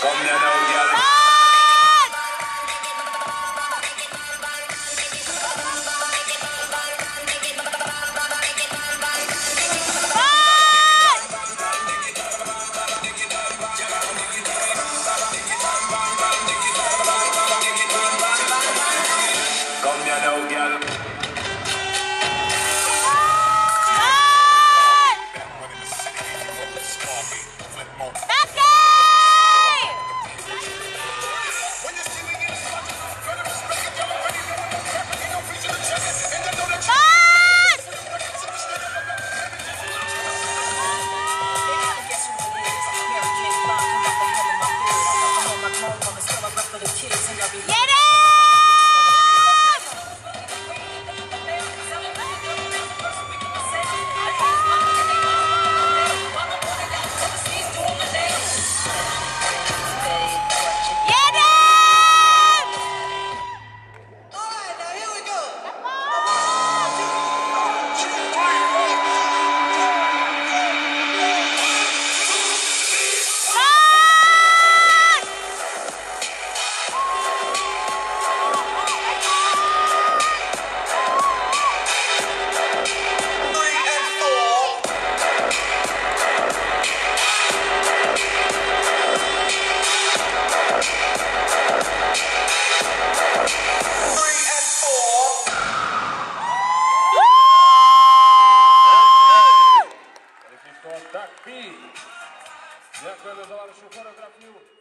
Come on now. Tak pi. Dziękujemy za Waszą choreografię.